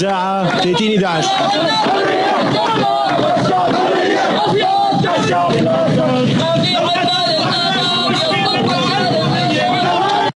الساعة 30 11